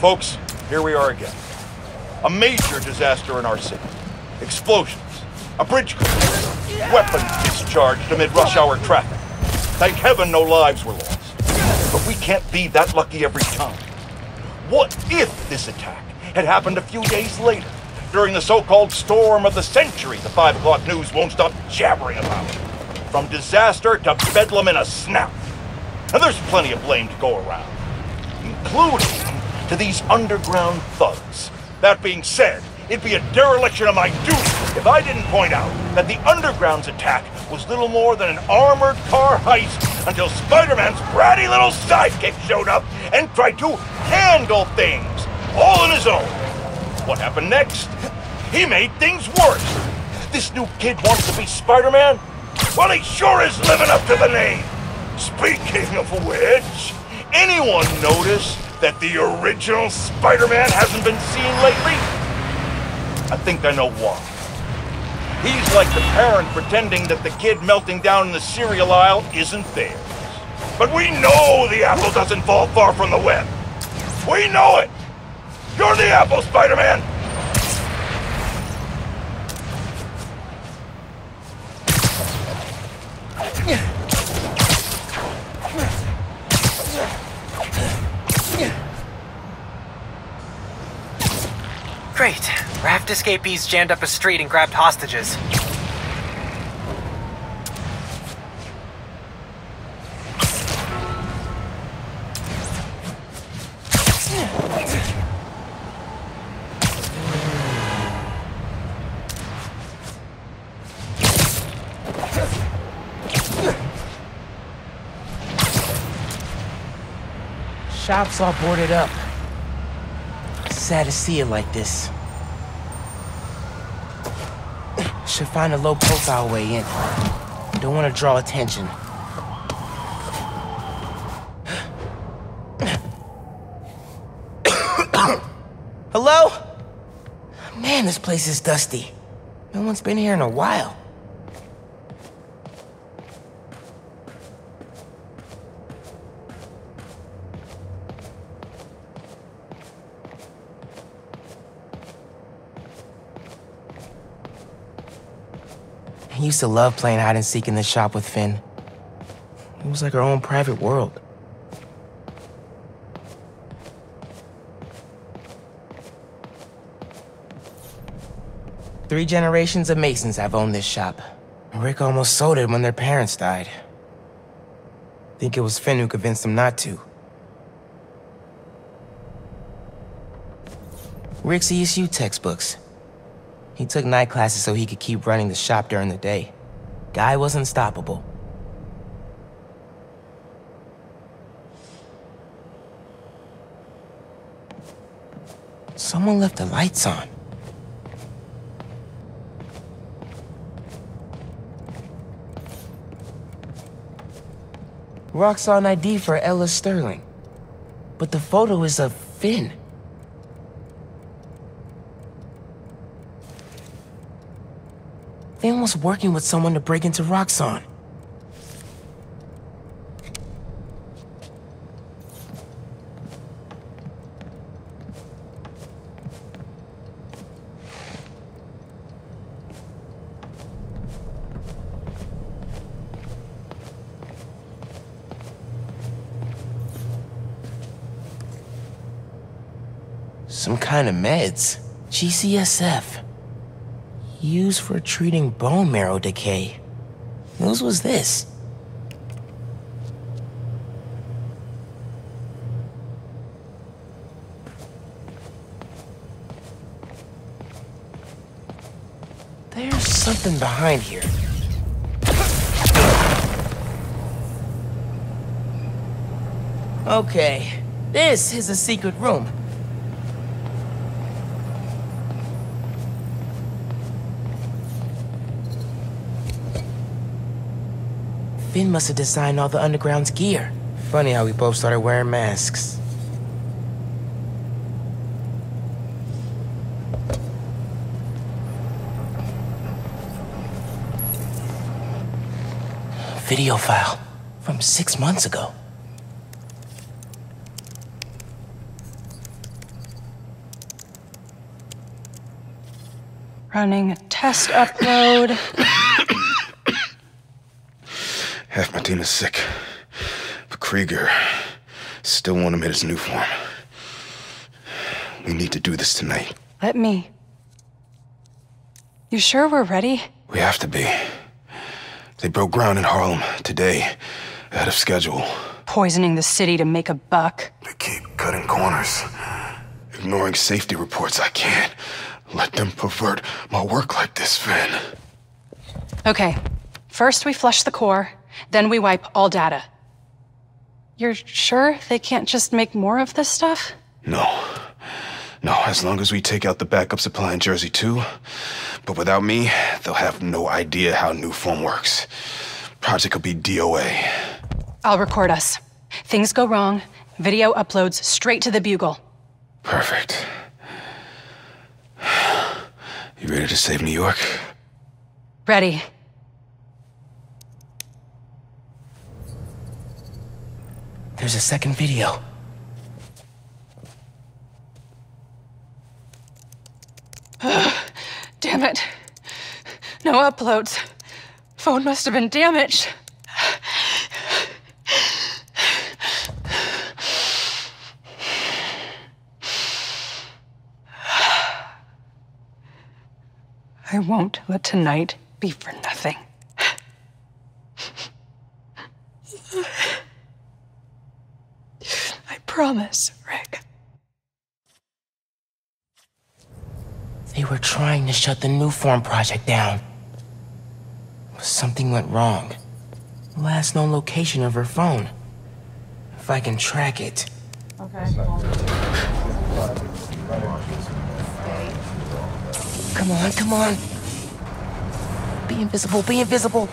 Folks, here we are again. A major disaster in our city. Explosions, a bridge collapse, weapons discharged amid rush hour traffic. Thank heaven no lives were lost. But we can't be that lucky every time. What if this attack had happened a few days later, during the so-called storm of the century the 5 o'clock news won't stop jabbering about? From disaster to bedlam in a snap. And there's plenty of blame to go around, including to these underground thugs. That being said, it'd be a dereliction of my duty if I didn't point out that the Underground's attack was little more than an armored car heist until Spider-Man's bratty little sidekick showed up and tried to handle things, all on his own. What happened next? He made things worse. This new kid wants to be Spider-Man? Well, he sure is living up to the name. Speaking of which, anyone notice that the original Spider-Man hasn't been seen lately? I think I know why. He's like the parent pretending that the kid melting down in the cereal aisle isn't theirs. But we know the apple doesn't fall far from the web. We know it! You're the apple, Spider-Man! Escapees jammed up a street and grabbed hostages. Shop's all boarded up. Sad to see it like this. Should find a low profile way in. Don't want to draw attention. Hello? Man, this place is dusty. No one's been here in a while. Used to love playing hide and seek in the shop with Phin. It was like our own private world. Three generations of Masons have owned this shop. Rick almost sold it when their parents died. Think it was Phin who convinced them not to. Rick's ESU textbooks. He took night classes so he could keep running the shop during the day. Guy was unstoppable. Someone left the lights on. Roxxon ID for Ella Sterling. But the photo is of Phin. Phin was working with someone to break into Roxxon. Some kind of meds. GCSF. Used for treating bone marrow decay. Whose was this? There's something behind here. Okay, this is a secret room. Phin must have designed all the Underground's gear. Funny how we both started wearing masks. Video file from six months ago. Running a test upload. Half my team is sick. But Krieger still want him in his new form. We need to do this tonight. Let me. You sure we're ready? We have to be. They broke ground in Harlem today, ahead of schedule. Poisoning the city to make a buck. They keep cutting corners, ignoring safety reports. I can't let them pervert my work like this, Phin. Okay. First we flush the core, then we wipe all data. You're sure they can't just make more of this stuff? No. No, as long as we take out the backup supply in Jersey too. But without me, they'll have no idea how Nuform works. Project will be DOA. I'll record us. Things go wrong, video uploads straight to the Bugle. Perfect. You ready to save New York? Ready. There's a second video. Damn it. No uploads. Phone must have been damaged. I won't let tonight be for nothing. I promise, Rick. They were trying to shut the Nuform project down. Something went wrong. Last known location of her phone. If I can track it. Okay. Come on, come on. Be invisible, be invisible.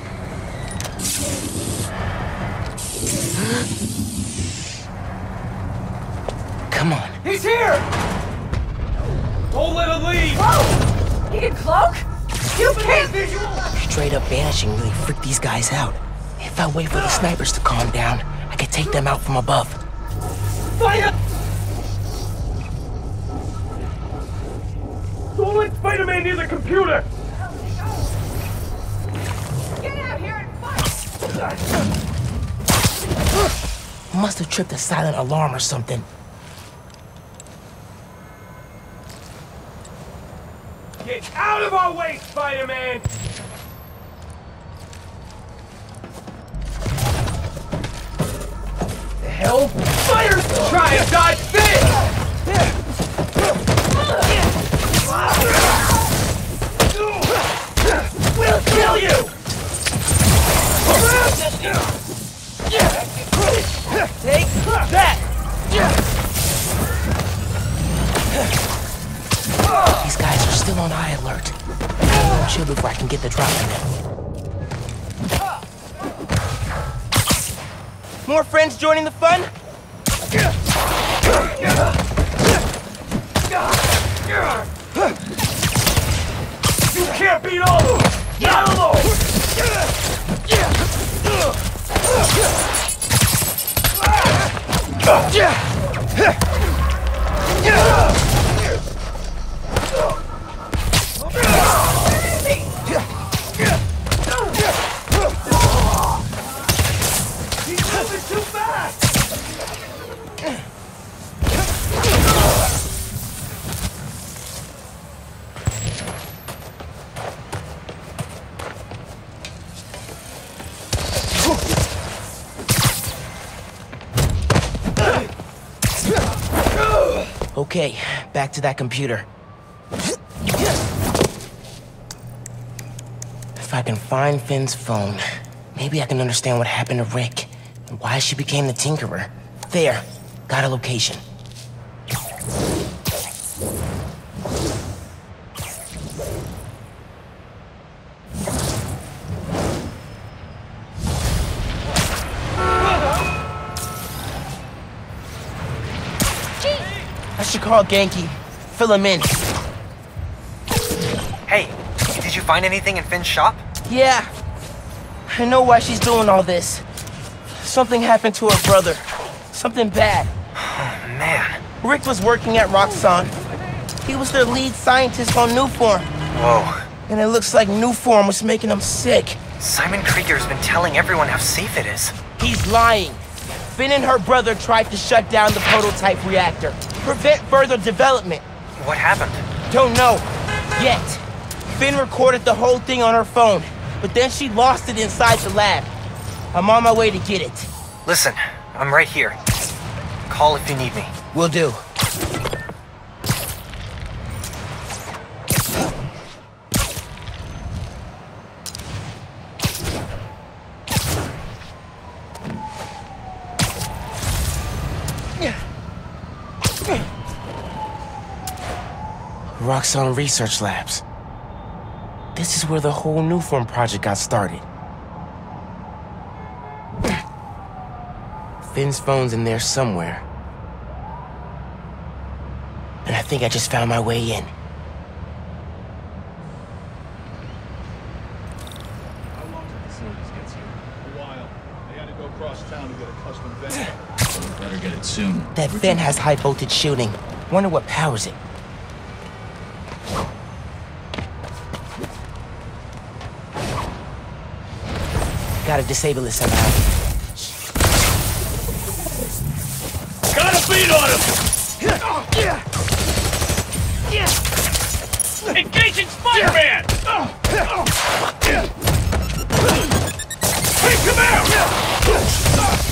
Come on. He's here! Don't let him leave! Whoa! He can cloak? You can't! Straight up vanishing really freaked these guys out. If I wait for the snipers to calm down, I could take them out from above. Fire! Don't let Spider-Man near the computer! Get out here and fight! Must have tripped a silent alarm or something. Get out of our way, Spider-Man! Okay, back to that computer. If I can find Phin's phone, maybe I can understand what happened to Rick and why she became the Tinkerer. There, got a location. Call Ganke. Fill him in. Hey, did you find anything in Phin's shop? Yeah. I know why she's doing all this. Something happened to her brother. Something bad. Oh, man. Rick was working at Roxxon. He was their lead scientist on Nuform. Whoa. And it looks like Nuform was making him sick. Simon Krieger's been telling everyone how safe it is. He's lying. Phin and her brother tried to shut down the prototype reactor, prevent further development. What happened? Don't know. Yet. Phin recorded the whole thing on her phone, but then she lost it inside the lab. I'm on my way to get it. Listen, I'm right here. Call if you need me. Will do. Roxxon Research Labs. This is where the whole Nuform project got started. Phin's phone's in there somewhere. And I think I just found my way in. How long till the facilities gets here? A while. They had to go across town to get a custom vent. Better get it soon. That vent has high voltage shielding. Wonder what powers it. Gotta disable it somehow. Got a beat on him! Engaging Spider-Man! Hey, come out!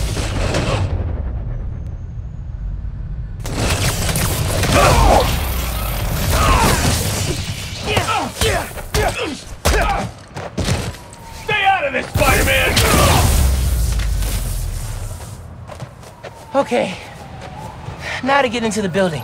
Okay. Now to get into the building.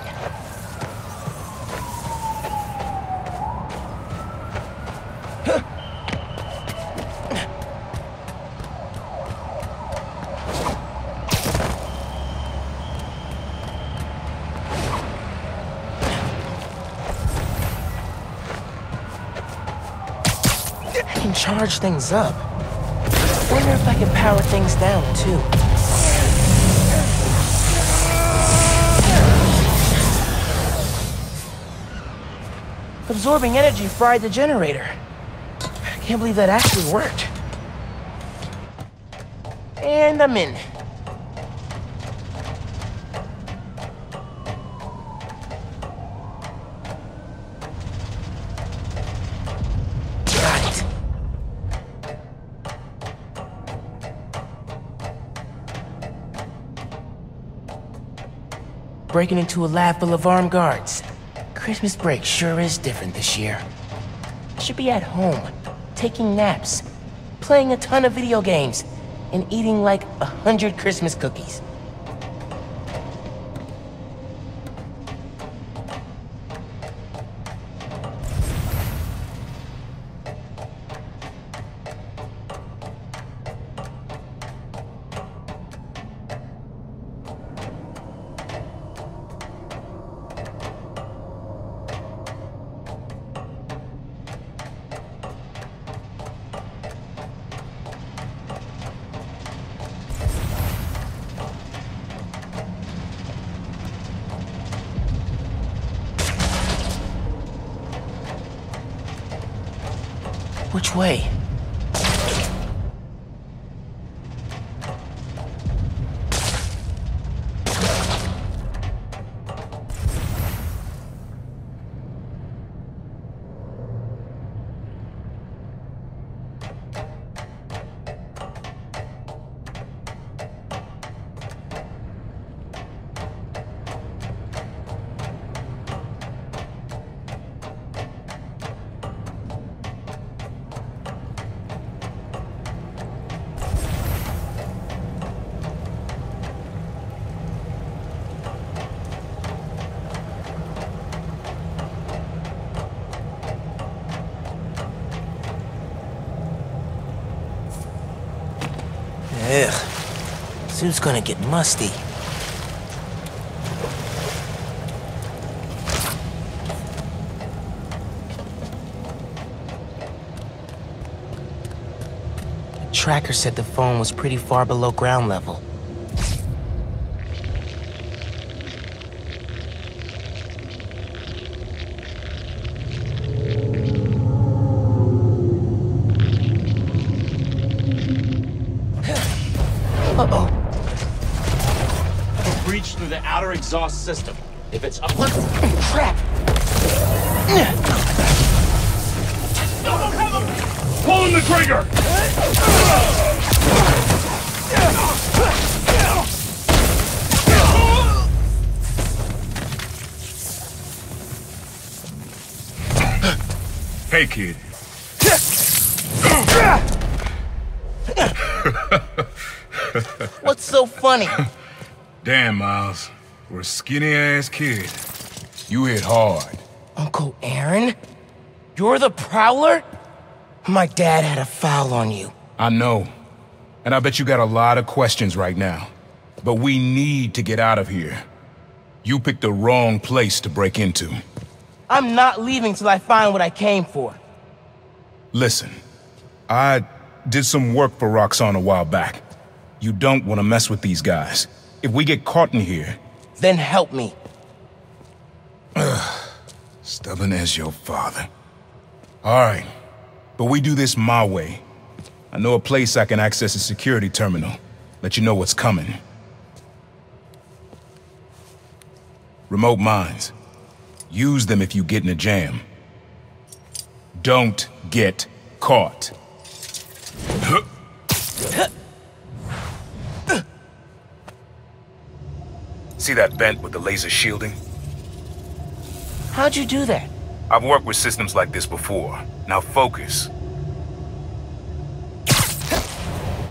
I can charge things up. Wonder if I can power things down too. Absorbing energy fried the generator. I can't believe that actually worked. And I'm in. Breaking into a lab full of armed guards. Christmas break sure is different this year. I should be at home, taking naps, playing a ton of video games, and eating like a hundred Christmas cookies. Which way? Suit's gonna get musty. The tracker said the phone was pretty far below ground level. Exhaust system. If it's up... Crap! Pulling the trigger! Hey, kid. What's so funny? Damn, Miles. For a skinny-ass kid, you hit hard. Uncle Aaron? You're the Prowler? My dad had a foul on you. I know. And I bet you got a lot of questions right now. But we need to get out of here. You picked the wrong place to break into. I'm not leaving till I find what I came for. Listen, I did some work for Roxxon a while back. You don't want to mess with these guys. If we get caught in here... Then help me. Stubborn as your father. All right, but we do this my way. I know a place I can access a security terminal. Let you know what's coming. Remote mines. Use them if you get in a jam. Don't get caught. See that vent with the laser shielding? How'd you do that? I've worked with systems like this before. Now focus.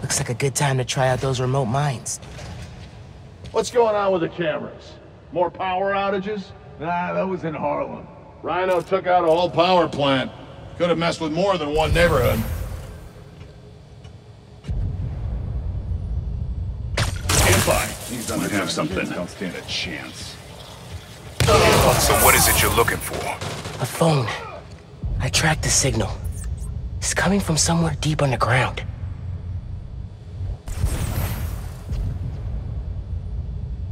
Looks like a good time to try out those remote mines. What's going on with the cameras? More power outages? Nah, that was in Harlem. Rhino took out a whole power plant. Could have messed with more than one neighborhood. Stand by. These might have something. Don't stand a chance. So what is it you're looking for? A phone. I tracked the signal. It's coming from somewhere deep underground.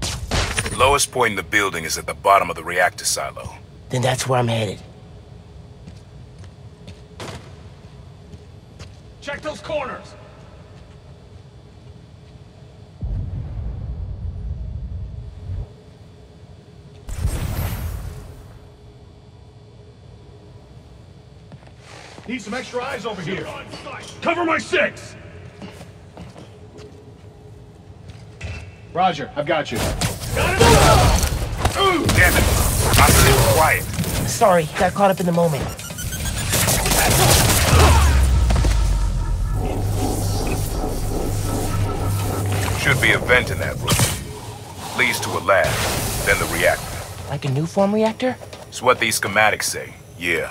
The lowest point in the building is at the bottom of the reactor silo. Then that's where I'm headed. Check those corners! Need some extra eyes over here. Cover my six! Roger, I've got you. Damn it! I'm still quiet. Sorry, got caught up in the moment. Should be a vent in that room. Leads to a lab, then the reactor. Like a Nuform reactor? It's what these schematics say, yeah.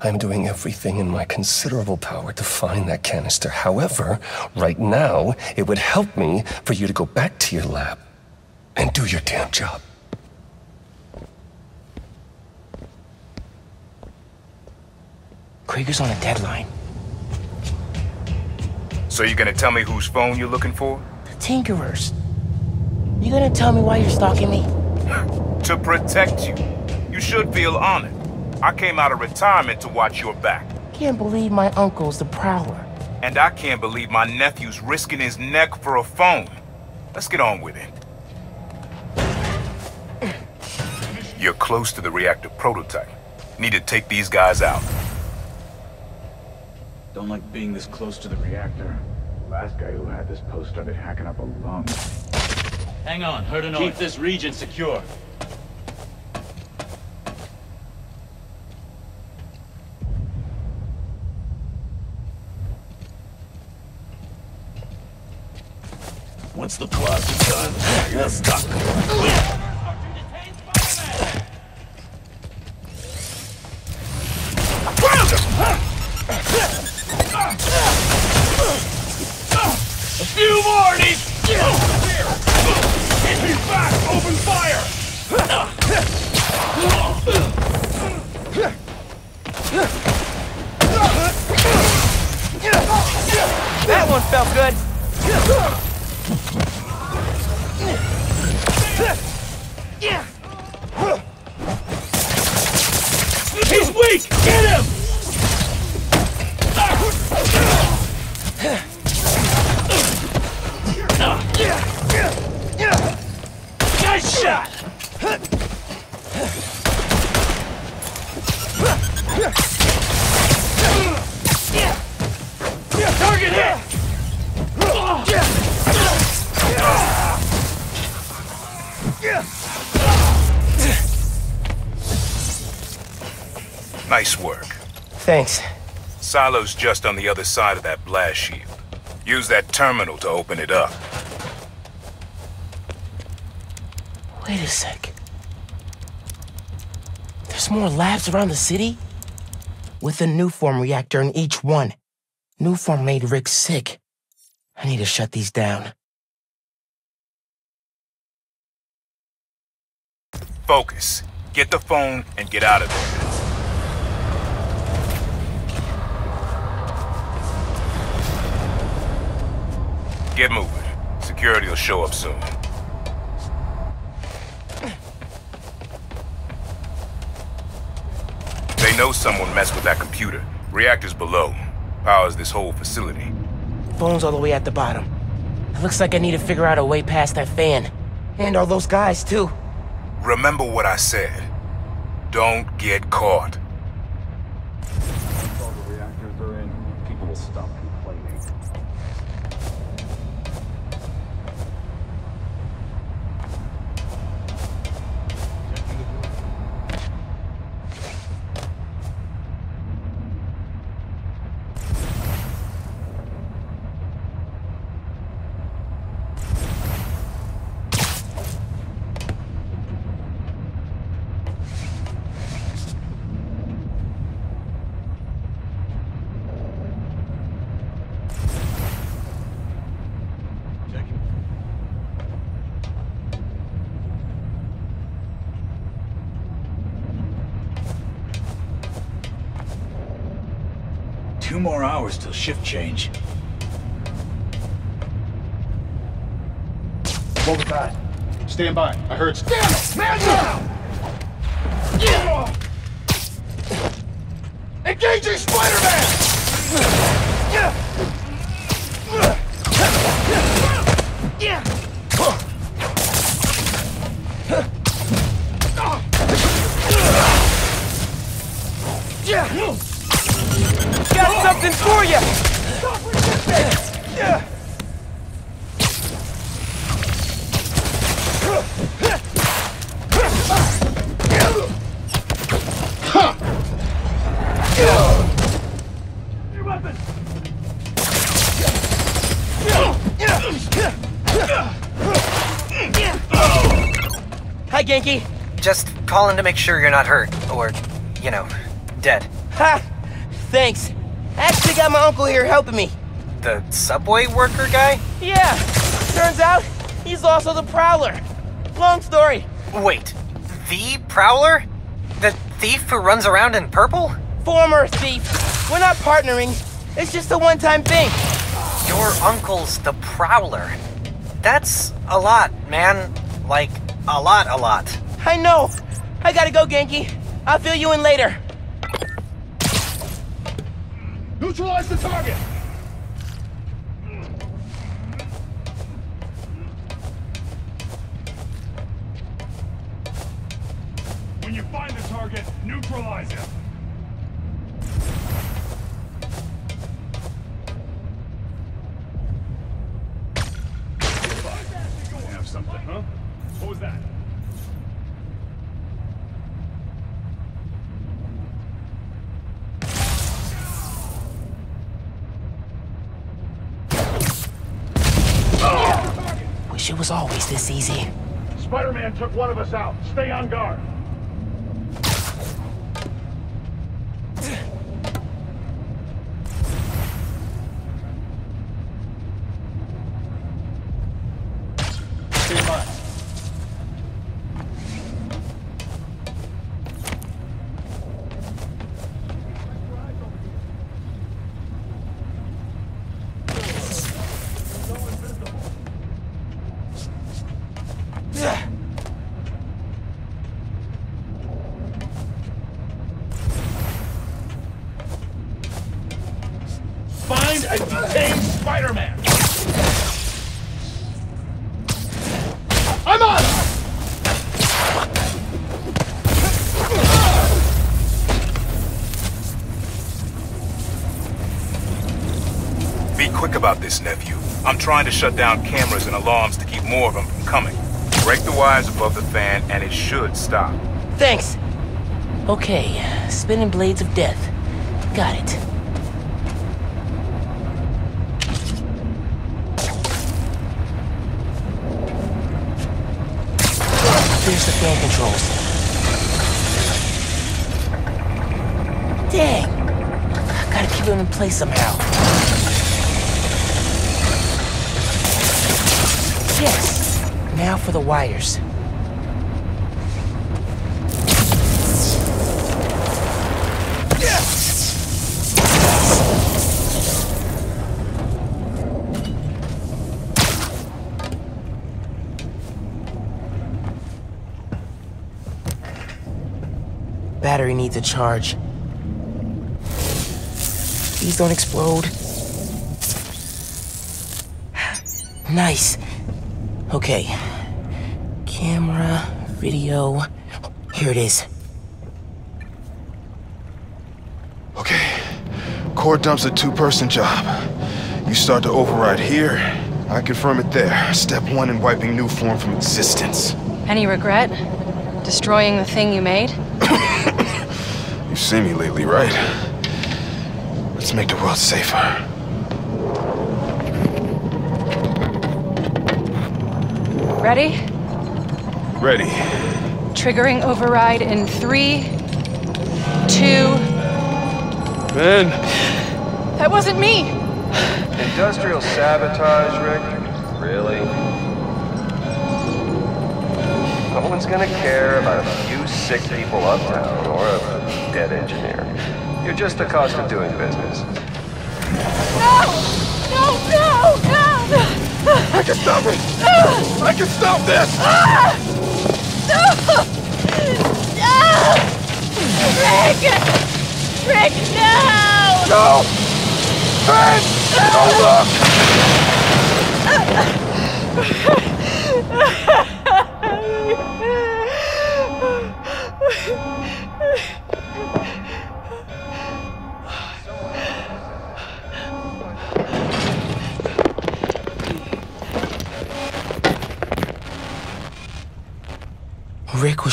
I'm doing everything in my considerable power to find that canister. However, right now, it would help me for you to go back to your lab and do your damn job. Krieger's on a deadline. So you're gonna tell me whose phone you're looking for? The Tinkerers. You gonna tell me why you're stalking me? To protect you. You should feel honored. I came out of retirement to watch your back. Can't believe my uncle's the Prowler. And I can't believe my nephew's risking his neck for a phone. Let's get on with it. You're close to the reactor prototype. Need to take these guys out. Don't like being this close to the reactor. Last guy who had this post started hacking up a lung. Hang on, heard a noise. Keep this region secure. Once the plaza's done, you're stuck. Get him! Silo's just on the other side of that blast shield. Use that terminal to open it up. Wait a sec. There's more labs around the city? With a Nuform reactor in each one. Nuform made Rick sick. I need to shut these down. Focus. Get the phone and get out of there. Get moving. Security will show up soon. They know someone messed with that computer. Reactor's below. Powers this whole facility. Phone's all the way at the bottom. It looks like I need to figure out a way past that fan. And all those guys, too. Remember what I said. Don't get caught. Two more hours till shift change. What was that? Stand by. I heard. Damn it! Man down! Engaging Spider-Man! Something for you! Your weapon! Hi, Ganke. Just calling to make sure you're not hurt, or, you know, dead. Ha! Thanks. Actually got my uncle here helping me. The subway worker guy? Yeah. Turns out, he's also the Prowler. Long story. Wait, the Prowler? The thief who runs around in purple? Former thief. We're not partnering. It's just a one-time thing. Your uncle's the Prowler. That's a lot, man. Like, a lot, a lot. I know. I gotta go, Ganke. I'll fill you in later. Neutralize the target! When you find the target, neutralize! Have something, huh? What was that? Was always this easy. Spider-Man took one of us out. Stay on guard. About this, nephew. I'm trying to shut down cameras and alarms to keep more of them from coming. Break the wires above the fan and it should stop. Thanks. Okay, spinning blades of death. Got it. There's the fan controls. Dang! Gotta keep them in place somehow. Yes! Now for the wires. Battery needs a charge. Please don't explode. Nice. Okay. Camera, video. Here it is. Okay. Core dump's a two-person job. You start to override here. I confirm it there. Step one in wiping Nuform from existence. Any regret? Destroying the thing you made? You've seen me lately, right? Let's make the world safer. Ready? Ready. Triggering override in three, two. Ben. That wasn't me! Industrial sabotage, Rick? Really? No one's gonna care about a few sick people uptown or a dead engineer. You're just the cost of doing business. No! No, no, no! I can stop it! I can stop this! Ah! No! No! Rick! Rick, no! No! Ben! Don't look!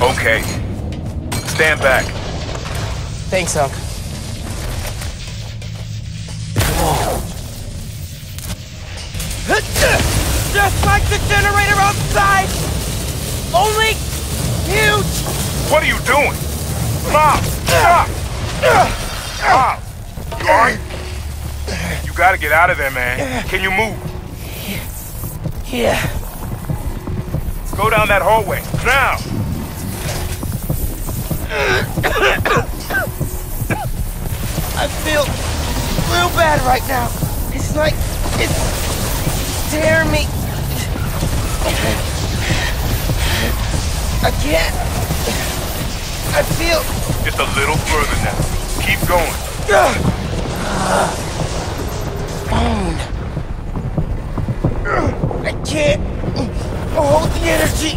Okay. Stand back. Thanks, Unc. Just like the generator outside! Only huge! What are you doing? Mom, stop! Mom, you alright? You gotta get out of there, man. Can you move? Yeah. Go down that hallway. Now! I feel real bad right now. It's like it's tearing me. I can't. I feel. Just a little further now. Keep going. I can't hold the energy.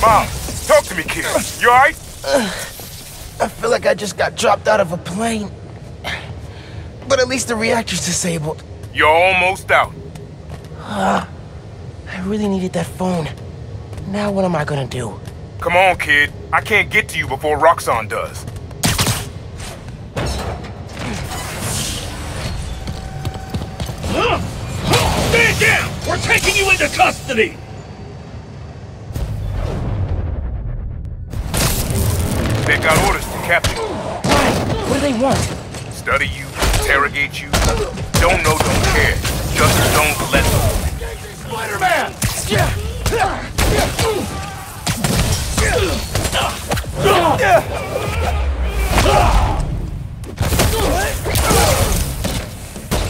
Mom, talk to me, kid. You alright? I feel like I just got dropped out of a plane. But at least the reactor's disabled. You're almost out. Ah, I really needed that phone. Now what am I gonna do? Come on, kid. I can't get to you before Roxxon does. Stand down! We're taking you into custody! They've got orders from Captain. Why? What do they want? Study you, interrogate you. Don't know, don't care. Just don't let them. Spider-Man!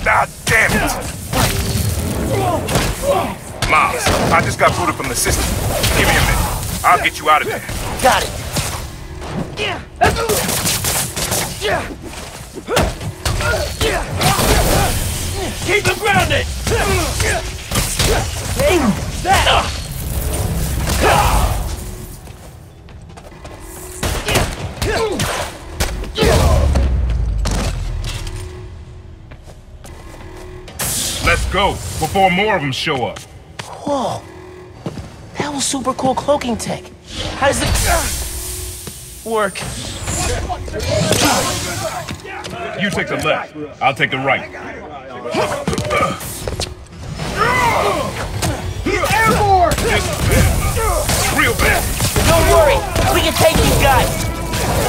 God damn it! Miles, I just got booted from the system. Give me a minute. I'll get you out of there. Got it. Keep him grounded! Hey, that! Let's go, before more of them show up. Whoa. That was super cool cloaking tech. How does it work? You take the left, I'll take the right. He's airborne! Real bad. Don't worry, we can take these guys.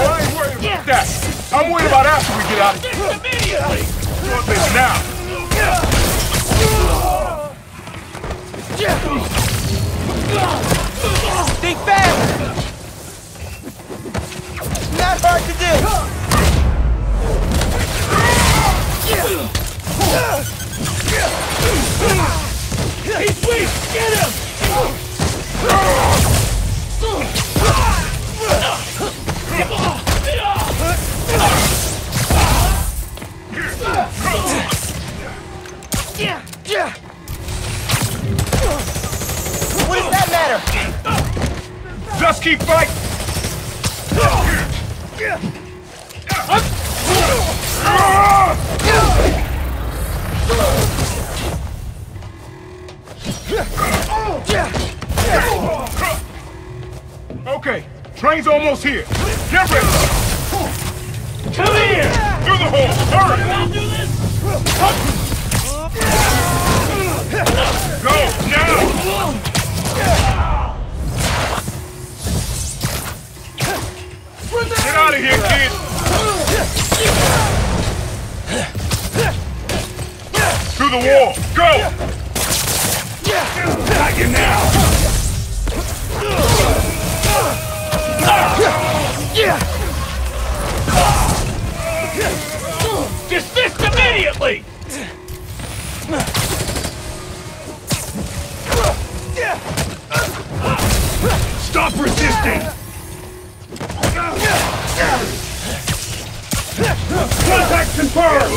I ain't worried about that. I'm worried about after we get out of here. Immediately! Want this now. Think fast! Hard to do. He's weak! Get him! What does that matter? Just keep fighting. Almost here. Get ready. Come here! Through the hole. Hurry. Go now. Get out of here, kid. Through the wall. Go. Got you now! Stop resisting! Contact confirmed!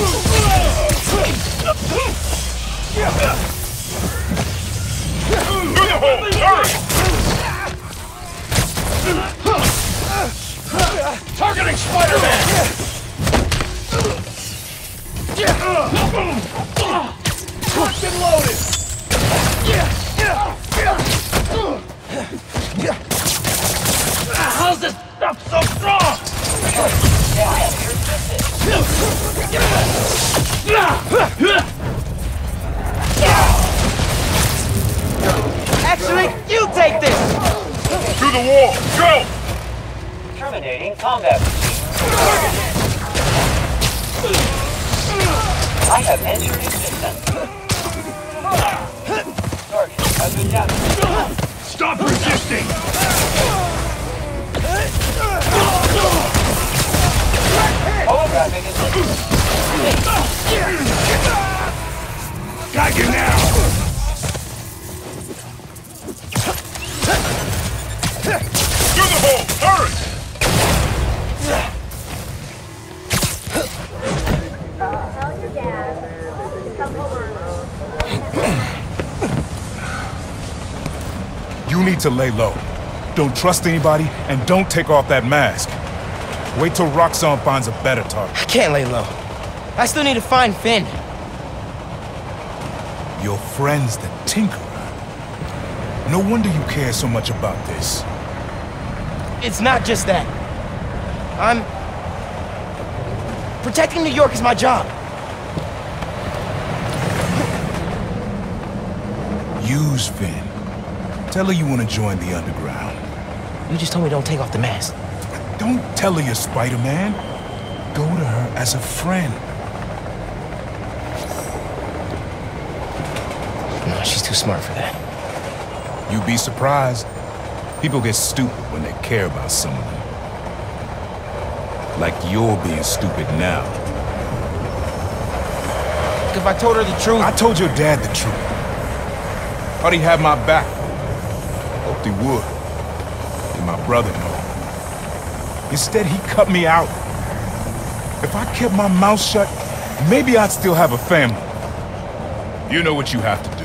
Targeting Spider-Man! Locked and loaded! How's this stuff so strong? Actually, you take this! Through the wall. Go. Terminating combat. I have entered your system. Target has been captured. Stop resisting! Got you now! Through the hole. Hurry. You need to lay low. Don't trust anybody, and don't take off that mask. Wait till Roxxon finds a better target. I can't lay low. I still need to find Phin. Your friend's the Tinkerer. No wonder you care so much about this. It's not just that. I'm... Protecting New York is my job. Use Phin. Tell her you want to join the underground. You just told me don't take off the mask. Don't tell her you're Spider-Man. go to her as a friend. No, she's too smart for that. You'd be surprised. People get stupid when they care about someone. Like you're being stupid now. If I told her the truth... I told your dad the truth. Thought he had my back. Hoped he would. And my brother know. Instead, he cut me out. If I kept my mouth shut, maybe I'd still have a family. You know what you have to do.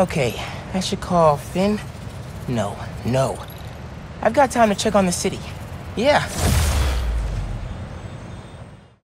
Okay, I should call Phin. No, no. I've got time to check on the city. Yeah,